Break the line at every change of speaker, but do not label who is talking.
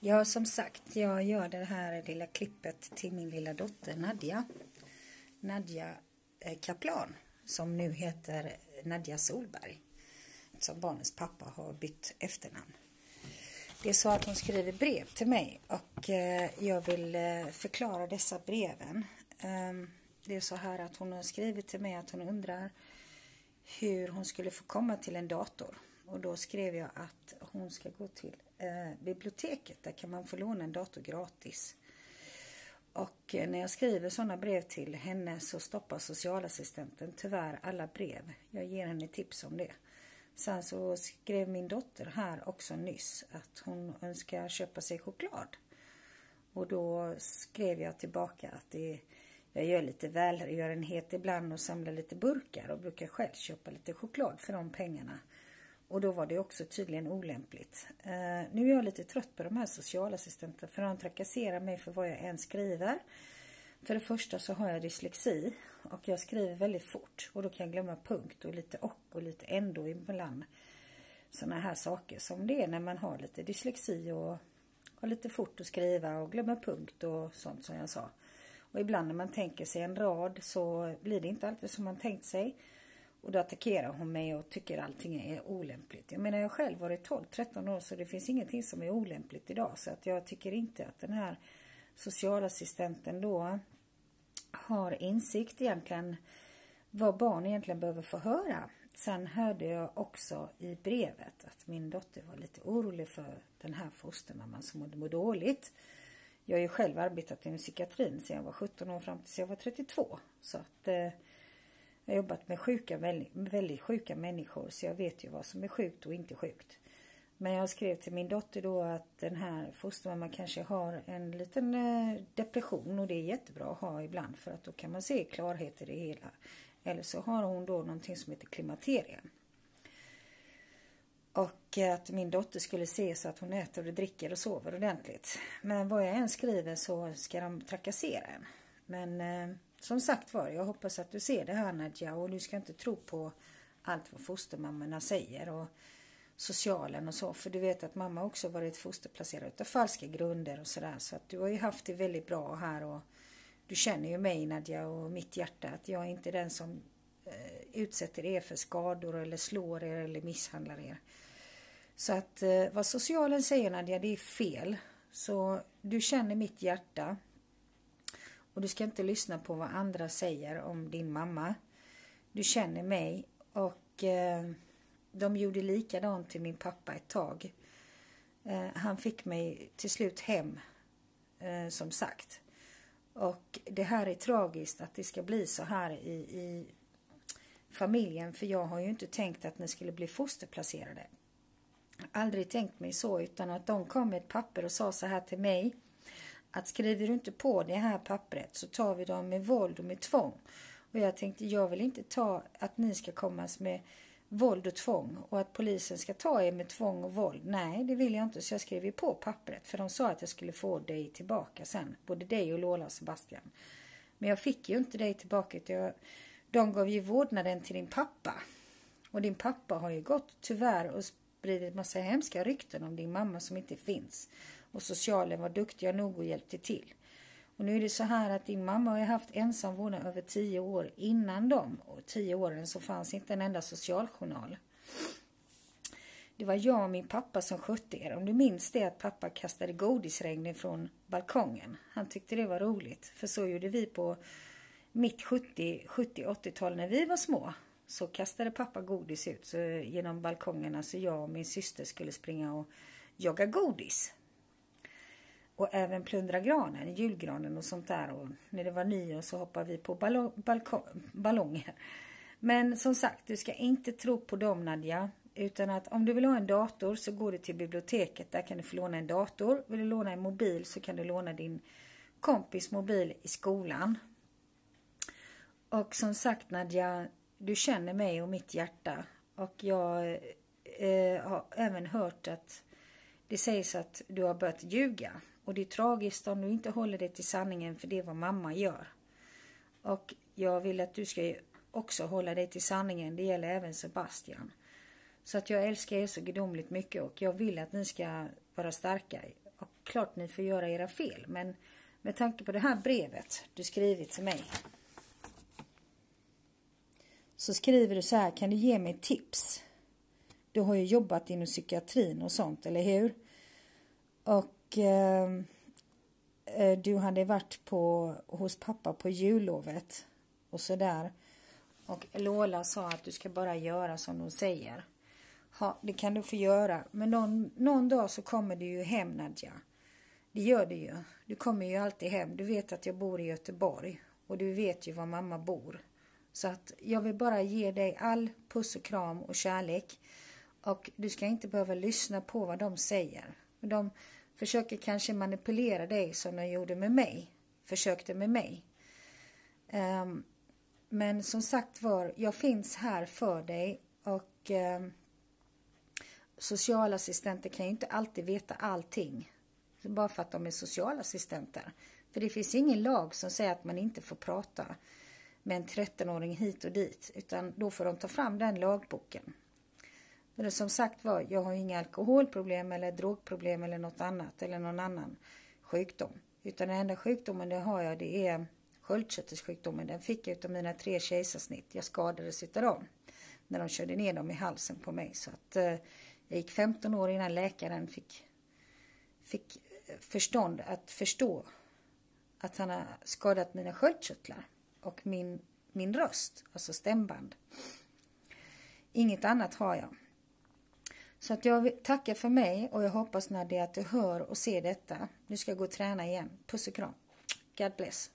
Ja, som sagt, jag gör det här lilla klippet till min lilla dotter Nadja. Nadja eh, Kaplan, som nu heter Nadja Solberg. Som barnens pappa har bytt efternamn. Det är så att hon skriver brev till mig och eh, jag vill eh, förklara dessa breven. Ehm, det är så här att hon har skrivit till mig att hon undrar hur hon skulle få komma till en dator. Och då skrev jag att hon ska gå till eh, biblioteket. Där kan man få låna en dator gratis. Och eh, när jag skriver sådana brev till henne så stoppar socialassistenten tyvärr alla brev. Jag ger henne tips om det. Sen så skrev min dotter här också nyss att hon önskar köpa sig choklad. Och då skrev jag tillbaka att det, jag gör lite välgörenhet ibland och samlar lite burkar och brukar själv köpa lite choklad för de pengarna. Och då var det också tydligen olämpligt. Eh, nu är jag lite trött på de här socialassistenterna för de trakasserar mig för vad jag än skriver. För det första så har jag dyslexi och jag skriver väldigt fort och då kan jag glömma punkt och lite och och lite ändå ibland. Sådana här saker som det är när man har lite dyslexi och har lite fort att skriva och glömmer punkt och sånt som jag sa. Och ibland när man tänker sig en rad så blir det inte alltid som man tänkt sig. Och då attackerar hon mig och tycker allting är olämpligt. Jag menar jag själv varit 12-13 år så det finns ingenting som är olämpligt idag. Så att jag tycker inte att den här socialassistenten då har insikt egentligen vad barn egentligen behöver få höra. Sen hörde jag också i brevet att min dotter var lite orolig för den här fostermamman som mådde dåligt. Jag har ju själv arbetat inom psykiatrin sedan jag var 17 år fram tills jag var 32. Så att eh, jag har jobbat med sjuka, väldigt, sjuka människor så jag vet ju vad som är sjukt och inte sjukt. Men jag skrev till min dotter då att den här fostermamman kanske har en liten eh, depression och det är jättebra att ha ibland för att då kan man se klarhet i det hela. Eller så har hon då någonting som heter klimakterien. Och att min dotter skulle se så att hon äter och dricker och sover ordentligt. Men vad jag än skriver så ska de trakassera en. Men eh, som sagt var, jag hoppas att du ser det här Nadja och du ska inte tro på allt vad fostermammorna säger och socialen och så. För du vet att mamma också varit fosterplacerad utav falska grunder och sådär. Så att du har ju haft det väldigt bra här och du känner ju mig Nadja och mitt hjärta att jag är inte den som eh, utsätter er för skador eller slår er eller misshandlar er. Så att eh, vad socialen säger Nadja, det är fel. Så du känner mitt hjärta. Och du ska inte lyssna på vad andra säger om din mamma. Du känner mig och eh, de gjorde likadant till min pappa ett tag. Eh, han fick mig till slut hem, eh, som sagt. Och det här är tragiskt att det ska bli så här i, i familjen. För jag har ju inte tänkt att ni skulle bli fosterplacerade. Aldrig tänkt mig så utan att de kom med ett papper och sa så här till mig. Att skriver du inte på det här pappret så tar vi dem med våld och med tvång. Och jag tänkte jag vill inte ta att ni ska komma med våld och tvång och att polisen ska ta er med tvång och våld. Nej, det vill jag inte så jag skrev ju på pappret för de sa att jag skulle få dig tillbaka sen. Både dig och Lola och Sebastian. Men jag fick ju inte dig tillbaka. Jag, de gav ju vårdnaden till din pappa. Och din pappa har ju gått tyvärr och spridit massa hemska rykten om din mamma som inte finns. Och socialen var duktiga nog och hjälpte till. Och nu är det så här att din mamma har haft ensam vårdnad över tio år. Innan de och tio åren så fanns inte en enda socialjournal. Det var jag och min pappa som skötte er. Om du minns det att pappa kastade godisregn från balkongen. Han tyckte det var roligt. För så gjorde vi på mitt 70-80-tal när vi var små. Så kastade pappa godis ut så genom balkongerna så jag och min syster skulle springa och jaga godis och även plundra granen, julgranen och sånt där. Och när det var nyår så hoppade vi på ballong, ballonger. Men som sagt, du ska inte tro på dem Nadja. Utan att om du vill ha en dator så går du till biblioteket. Där kan du få låna en dator. Vill du låna en mobil så kan du låna din kompis mobil i skolan. Och som sagt Nadja, du känner mig och mitt hjärta. Och jag eh, har även hört att det sägs att du har börjat ljuga. Och det är tragiskt om du inte håller dig till sanningen för det är vad mamma gör. Och jag vill att du ska också hålla dig till sanningen. Det gäller även Sebastian. Så att jag älskar er så gudomligt mycket och jag vill att ni ska vara starka. Och klart ni får göra era fel. Men med tanke på det här brevet du skrivit till mig. Så skriver du så här, kan du ge mig tips? Du har ju jobbat inom psykiatrin och sånt, eller hur? Och och ehm, eh du hade varit på, hos pappa på jullovet och sådär. Och Lola sa att du ska bara göra som de säger. Ja, det kan du få göra. Men någon, någon dag så kommer du ju hem Nadja. Det gör du ju. Du kommer ju alltid hem. Du vet att jag bor i Göteborg. Och du vet ju var mamma bor. Så att jag vill bara ge dig all puss och kram och kärlek. Och du ska inte behöva lyssna på vad de säger. De försöker kanske manipulera dig som de gjorde med mig. Försökte med mig. Um, men som sagt var, jag finns här för dig och um, socialassistenter kan ju inte alltid veta allting. Bara för att de är socialassistenter. För det finns ingen lag som säger att man inte får prata med en 13-åring hit och dit. Utan då får de ta fram den lagboken. Men som sagt var, jag har inga alkoholproblem eller drogproblem eller något annat eller någon annan sjukdom. Utan den enda sjukdomen det har jag det är sköldkörtelsjukdomen. Den fick jag utav mina tre kejsarsnitt. Jag skadades utav dem. När de körde ner dem i halsen på mig. Så att eh, jag gick 15 år innan läkaren fick, fick eh, förstånd att förstå att han har skadat mina sköldkörtlar och min, min röst, alltså stämband. Inget annat har jag. Så att jag tackar för mig och jag hoppas Nadia att du hör och ser detta. Nu ska jag gå och träna igen. Puss och kram. God bless.